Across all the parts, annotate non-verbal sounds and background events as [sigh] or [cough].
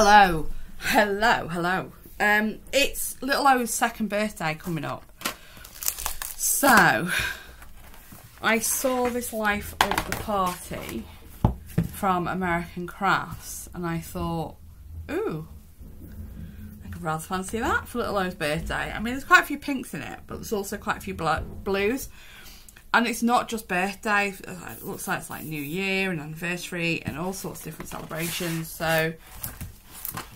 Hello, hello, hello. Um, it's little O's second birthday coming up. So, I saw this Life of the Party from American Crafts and I thought, ooh, I could rather fancy that for little O's birthday. I mean, there's quite a few pinks in it, but there's also quite a few blues. And it's not just birthday, it looks like it's like New Year and anniversary and all sorts of different celebrations. So,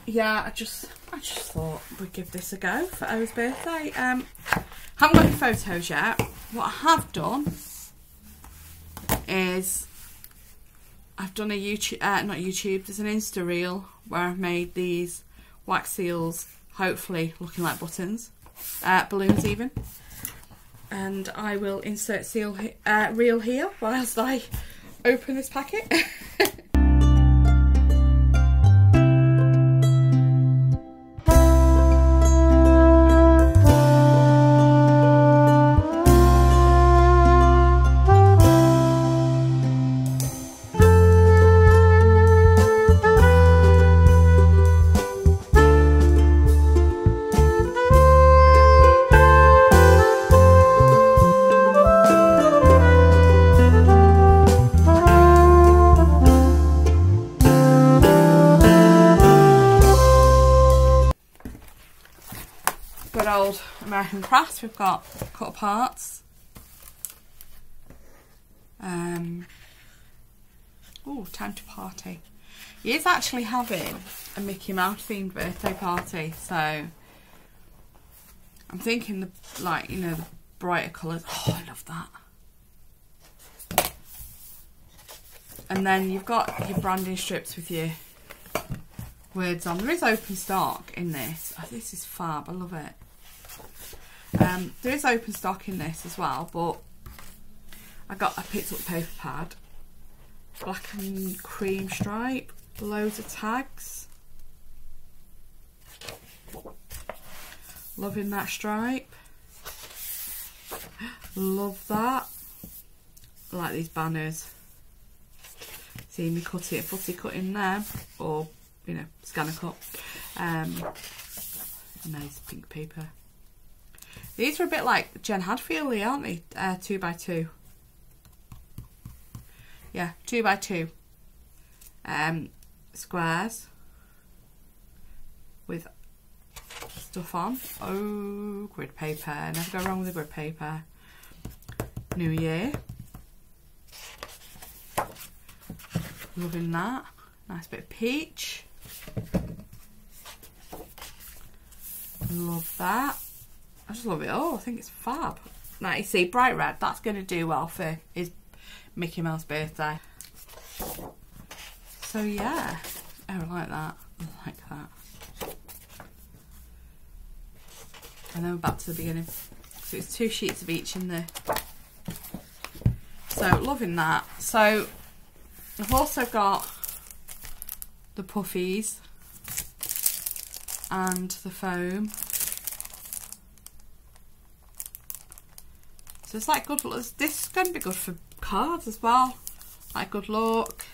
yeah, I just I just thought we'd give this a go for O's birthday. Um, haven't got any photos yet. What I have done is I've done a YouTube, uh, not YouTube, there's an Insta reel where I've made these wax seals, hopefully looking like buttons, uh, balloons even. And I will insert seal uh, reel here whilst I open this packet. [laughs] We've got cut parts. Um, oh, time to party. He is actually having a Mickey Mouse themed birthday party, so I'm thinking the like you know the brighter colours. Oh, I love that. And then you've got your branding strips with your words on. There is open stock in this. Oh, this is fab. I love it. Um, there is open stock in this as well, but I got I picked up paper pad, black and cream stripe, loads of tags. Loving that stripe. Love that. I like these banners. See me cutting it, footy cut in there, or you know, ScanNCut. Um, nice pink paper. These are a bit like Jen Hadfield, aren't they? Uh, two by two. Yeah, two by two. Um, squares with stuff on. Oh, grid paper. Never go wrong with the grid paper. New Year. Loving that. Nice bit of peach. Love that. I just love it all. I think it's fab. Now you see, bright red, that's going to do well for his Mickey Mouse birthday. So yeah, oh, I like that. I like that. And then we're back to the beginning. So it's two sheets of each in there. So loving that. So I've also got the puffies and the foam. So it's like good, luck. this to be good for cards as well. Like good luck.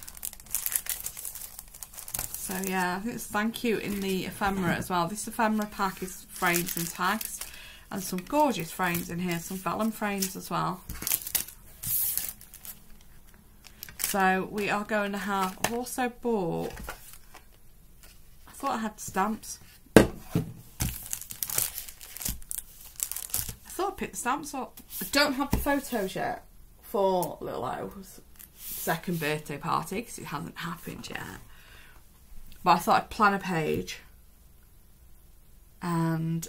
So yeah, I think it's thank you in the ephemera as well. This ephemera pack is frames and tags. And some gorgeous frames in here, some vellum frames as well. So we are going to have, I've also bought, I thought I had stamps. thought I picked the stamps up. I don't have the photos yet for Little O's second birthday party because it hasn't happened yet. But I thought I'd plan a page and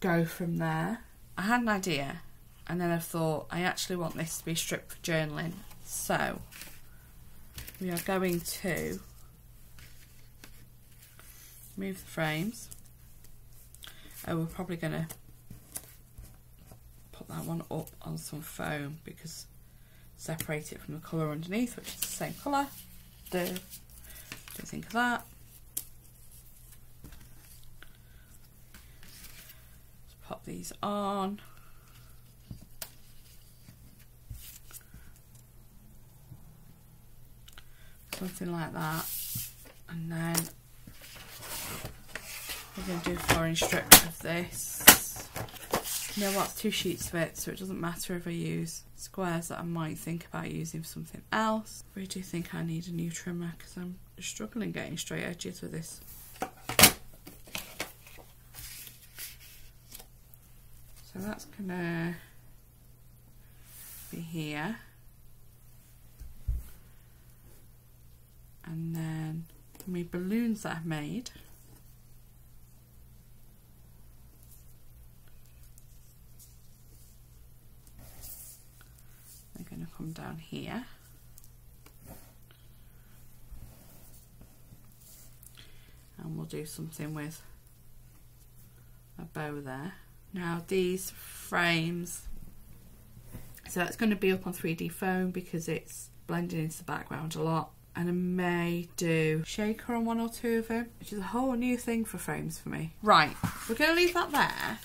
go from there. I had an idea and then I thought I actually want this to be stripped for journaling. So we are going to move the frames. Oh, we're probably going to that one up on some foam because separate it from the colour underneath which is the same colour. Do don't think of that. Let's pop these on. Something like that. And then We're going to do four inch strips of this. You know what, two sheets of it, so it doesn't matter if I use squares that I might think about using for something else. I really do think I need a new trimmer because I'm struggling getting straight edges with this. So that's gonna be here. And then my balloons that I've made. Down here. And we'll do something with a bow there. Now these frames, so that's going to be up on 3D foam because it's blending into the background a lot. And I may do shaker on one or two of them, which is a whole new thing for frames for me. Right, we're going to leave that there.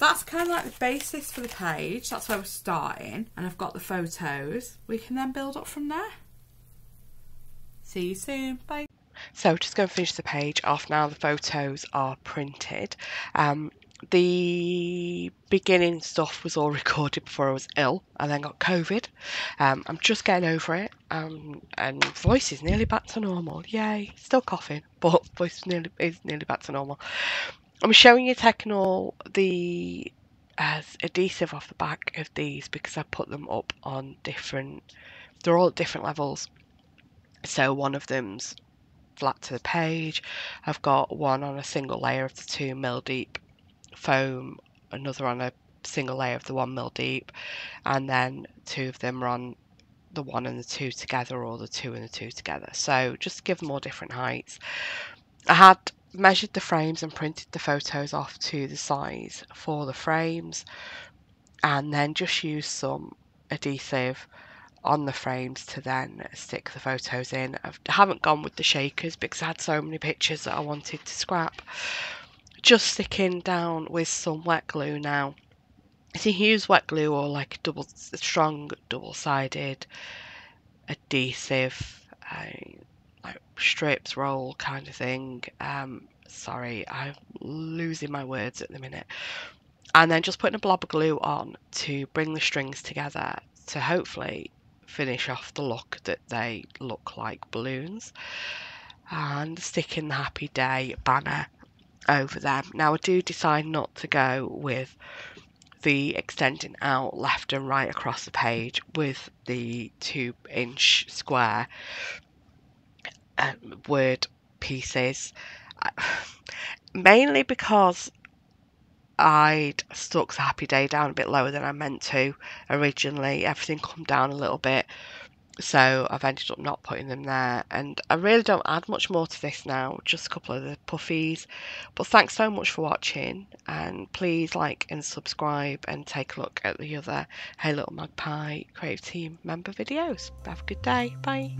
That's kind of like the basis for the page. That's where we're starting. And I've got the photos. We can then build up from there. See you soon. Bye. So just going to finish the page off now. The photos are printed. Um, the beginning stuff was all [laughs] recorded before I was ill and then got COVID. Um, I'm just getting over it, um, and voice is nearly back to normal. Yay! Still coughing, but voice is nearly is nearly back to normal. I'm showing you Technical the as adhesive off the back of these because I put them up on different. They're all at different levels. So one of them's flat to the page. I've got one on a single layer of the two mil deep foam, another on a single layer of the one mil deep, and then two of them are on the one and the two together or the two and the two together. So just give them all different heights. I had measured the frames and printed the photos off to the size for the frames and then just used some adhesive on the frames to then stick the photos in. I haven't gone with the shakers because I had so many pictures that I wanted to scrap just sticking down with some wet glue now. So you use wet glue or like a double strong double-sided adhesive, uh, like strips roll kind of thing. Um, sorry, I'm losing my words at the minute. And then just putting a blob of glue on to bring the strings together to hopefully finish off the look that they look like balloons. And sticking the happy day banner over them. Now I do decide not to go with the extending out left and right across the page with the two inch square um, word pieces. [sighs] Mainly because I'd stuck the happy day down a bit lower than I meant to originally. Everything come down a little bit. So I've ended up not putting them there. And I really don't add much more to this now. Just a couple of the puffies. But thanks so much for watching. And please like and subscribe and take a look at the other Hey Little Magpie Creative Team member videos. Have a good day. Bye